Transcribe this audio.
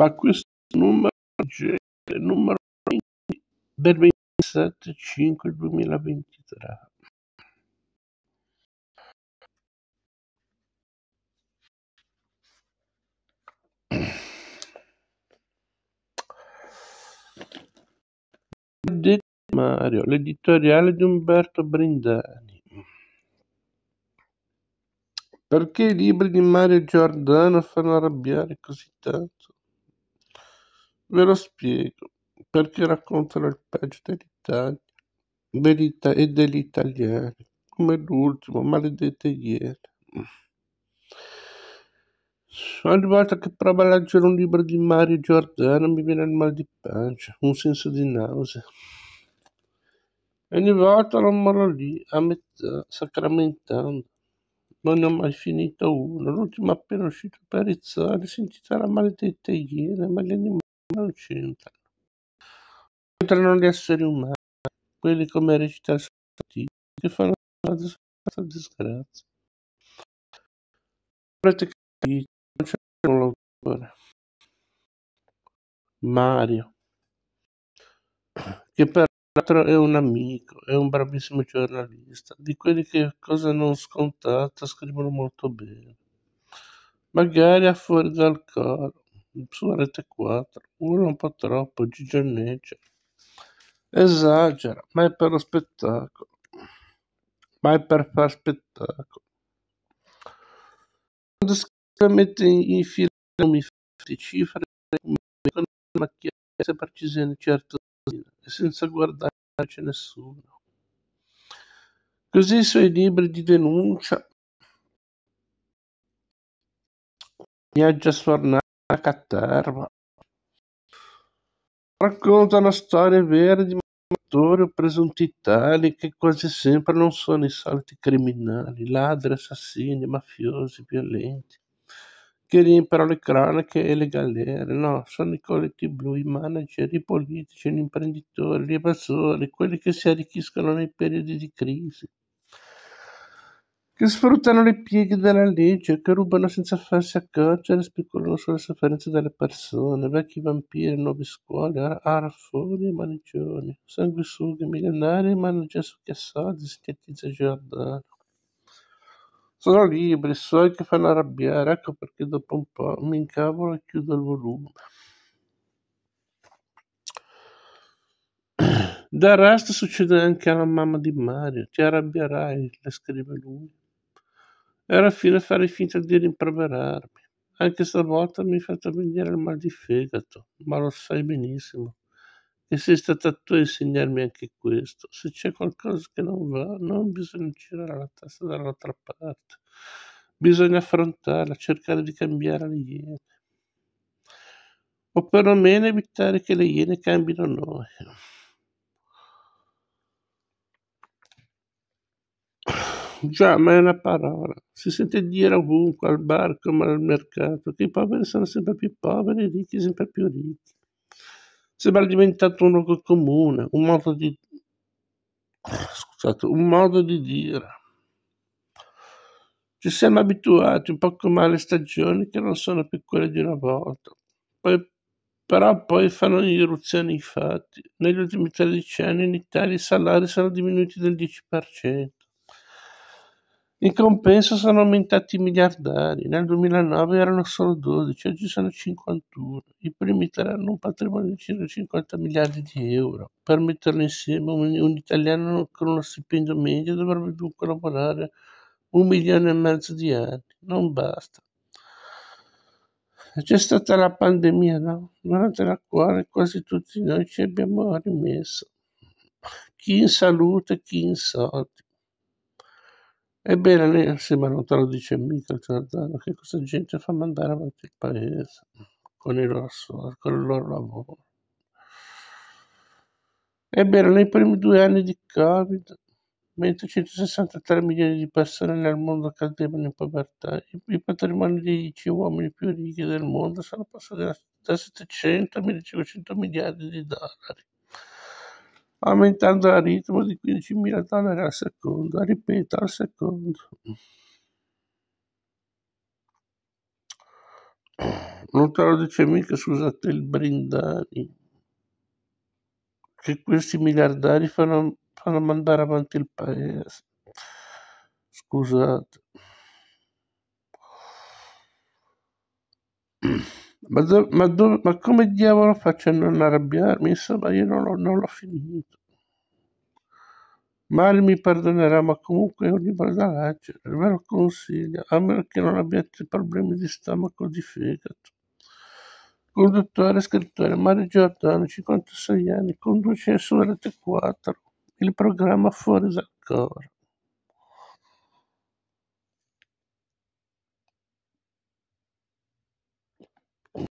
Ma questo numero è il numero 20 del 27 5 2023. Detto Mario, l'editoriale di Umberto Brindani. Perché i libri di Mario Giordano fanno arrabbiare così tanto? Ve lo spiego. Perché raccontano il peggio dell'Italia dell'Ita- e degli italiani, come l'ultimo, maledette ieri. Ogni volta che provo a leggere un libro di Mario Giordano mi viene il mal di pancia, un senso di nausea. E ogni volta lo morro lì, a metà, sacramentando. Non ne ho mai finito uno. L'ultimo appena uscito per Rizzoli si intitola Maledette Iene, ma gli animali non c'entrano. C'entrano gli esseri umani, quelli come recita il sottotitolo, che fanno la disgrazia disgrazia. Avrete capito, non c'è un l'autore. Mario, che peraltro è un amico, è un bravissimo giornalista, di quelli che cosa non scontata scrivono molto bene. Magari a fuori dal coro, su Rete 4, uno un po' troppo, gigioneggia. Esagera, ma è per lo spettacolo, ma è per far spettacolo. Quando scrive mette in fila nomi fatti, cifre con macchiasse precisione certo e senza guardare c'è nessuno. Così i suoi libri di denuncia, Viaggia sfornata a Caterva, raccontano storie vere di mattori o presunti tali che quasi sempre non sono i soliti criminali, ladri, assassini, mafiosi, violenti, che riempiono le cronache e le galere. No, sono i colletti blu, i manager, i politici, gli imprenditori, gli evasori, quelli che si arricchiscono nei periodi di crisi che sfruttano le pieghe della legge, che rubano senza farsi accorgere, speculano sulle sofferenze delle persone, vecchi vampiri, nuovi scuole, ar- arafoni e manigioni, sanguisughe milionari, ma non già su che soldi, sintetizza Giordano. Sono libri suoi che fanno arrabbiare, ecco perché dopo un po' mi incavolo e chiudo il volume. Del resto succede anche alla mamma di Mario, ti arrabbierai, le scrive lui. E alla fine farei finta di rimproverarmi. Anche stavolta mi hai fatto venire il mal di fegato, ma lo sai benissimo che sei stata tu a insegnarmi anche questo. Se c'è qualcosa che non va, non bisogna girare la testa dall'altra parte. Bisogna affrontarla, cercare di cambiare le iene. O perlomeno evitare che le iene cambino noi. Già, ma è una parola. Si sente dire ovunque, al bar come al mercato, che i poveri sono sempre più poveri e i ricchi sempre più ricchi. Sembra diventato un luogo comune, un modo di... scusate, un modo di dire. Ci siamo abituati un po' come alle stagioni che non sono più quelle di una volta. Poi, però poi fanno irruzione i fatti. Negli ultimi 13 anni in Italia i salari sono diminuiti del 10%. In compenso sono aumentati i miliardari, nel 2009 erano solo 12, oggi sono 51. I primi tre hanno un patrimonio di circa 50 miliardi di euro. Per metterlo insieme, un, un italiano con uno stipendio medio dovrebbe dunque lavorare un milione e mezzo di anni. Non basta. C'è stata la pandemia, no? Durante la quale quasi tutti noi ci abbiamo rimesso. Chi in salute, chi in soldi. Ebbene, non te lo dice mica il Giordano, che questa gente fa mandare avanti il paese con i loro con il loro lavoro. Ebbene, nei primi due anni di Covid, mentre 163 milioni di persone nel mondo cadevano in povertà, i, patrimoni dei 10 uomini più ricchi del mondo sono passati da 700 a 1500 miliardi di dollari aumentando a ritmo di 15.000 dollari al secondo, ripeto, al secondo. Non te lo dice mica, scusate, il Brindani, che questi miliardari fanno, fanno mandare avanti il paese. Scusate. Ma, do, ma, do, ma, come diavolo faccio a non arrabbiarmi? Insomma, io non non l'ho finito. Male mi perdonerà, ma comunque è un libro da leggere, ve lo consiglio, a meno che non abbiate problemi di stomaco o di fegato. Conduttore e scrittore Mario Giordano, 56 anni, conduce su Rete 4 il programma Fuori dal Coro.